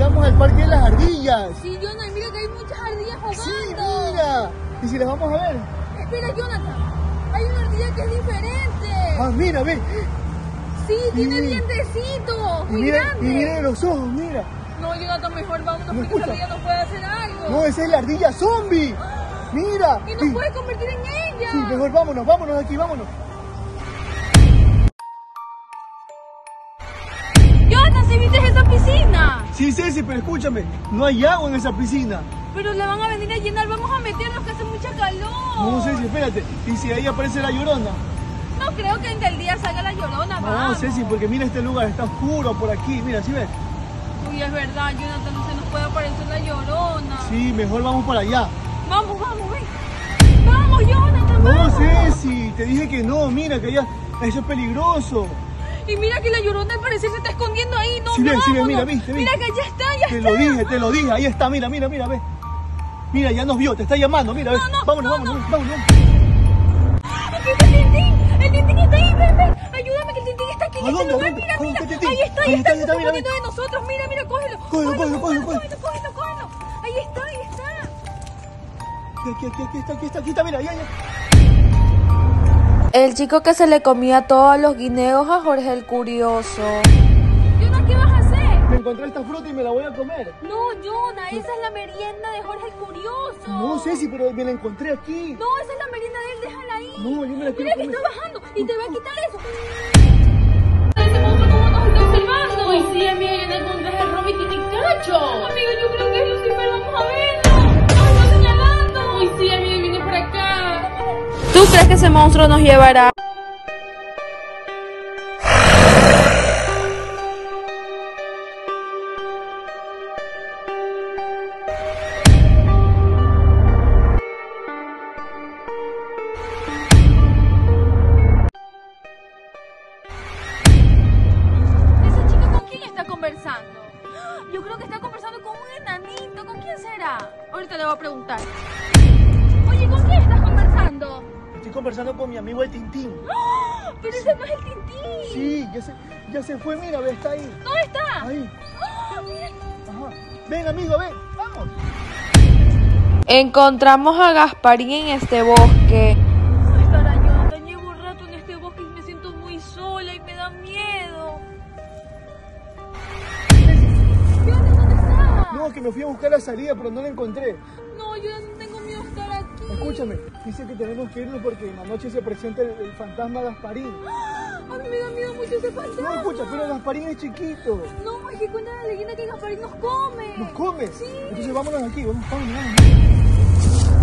sigamos al parque de las ardillas. Sí, Jonathan, mira que hay muchas ardillas jugando. Sí, mira. ¿Y si las vamos a ver? Espera, Jonathan. Hay una ardilla que es diferente. Ah, mira, ve. Sí, tiene Sí. dientecitos. Y Muy mira, y grandes. mira los ojos, mira. No, Jonathan, mejor vámonos ¿Me porque esa ardilla nos puede hacer algo. No, esa es la ardilla zombie. Mira. Y nos Sí, puede convertir en ella. sí, mejor vámonos, vámonos de aquí, vámonos. Piscina? Sí, Ceci, pero escúchame, no hay agua en esa piscina. Pero la van a venir a llenar, vamos a meternos que hace mucha calor. No, Ceci, espérate. ¿Y si ahí aparece la llorona? No creo que en el día salga la llorona, No, vamos. Ceci, porque mira este lugar, está oscuro por aquí. Mira, ¿sí ves? Uy, es verdad, Jonathan, no se nos puede aparecer la llorona. Sí, mejor vamos para allá. Vamos, vamos, ven. Vamos, Jonathan, No, vamos. Ceci, te dije que no, mira que allá, eso es peligroso. Y mira que la llorona al parecer se está escondiendo ahí, no, Sí, ve, sí, ve, vámonos. mira, viste, Mira viste. que ya está, ya Te está. lo dije, te lo dije, ahí está, mira, mira, mira, ve. Mira, ya nos vio, te está llamando, mira, ve. No, no, vámonos, no, vámonos, no. vámonos. Aquí está el Tintín, el Tintín está ahí, ven, ven. Ayúdame que el Tintín está aquí ¿A dónde, lugar, mira, ¿Dónde mira. Ahí está, Ahí está, se está, mira, poniendo de nosotros, mira, mira, cógelo. Cógelo, cógelo, cógelo, cógelo, cógelo, cógelo. Ahí está, ahí está. Aquí, aquí, aquí está, aquí está, aquí está, mira, ya, ya. El chico que se le comía todos los guineos a Jorge el Curioso. Jonah, ¿qué vas a hacer? Me encontré esta fruta y me la voy a comer. No, Jonah, esa es la merienda de Jorge el Curioso. No, Ceci, pero me la encontré aquí. No, esa es la merienda de él, déjala ahí. No, yo me la quiero Mira que comer. está bajando y te va a quitar eso. ¿Tú crees que ese monstruo nos llevará? ¿Esa chica con quién está conversando? Yo creo que está conversando con un enanito. ¿Con quién será? Ahorita le voy a preguntar. Oye, ¿con quién? Estoy conversando con mi amigo el Tintín. ¡Ah! Pero ese no es el Tintín. Sí, ya se, ya se fue, mira, ve, está ahí. ¿Dónde está? Ahí. ¡Ah, mira! Ajá. Ven, amigo, ven, vamos. Encontramos a Gasparín en este bosque. ¿Dónde estará Jonathan? Llevo un rato en este bosque y me siento muy sola y me da miedo. Jonathan, ¿dónde está? No, que me fui a buscar la salida, pero no la encontré. No, yo no Escúchame, dice que tenemos que irnos porque en la noche se presenta el, el fantasma Gasparín. A mí me da miedo mucho ese fantasma. No, escucha, pero Gasparín es chiquito. No, es que cuenta la leyenda que Gasparín nos come. ¿Nos come? Sí. Entonces vámonos aquí, vamos, vámonos, vámonos.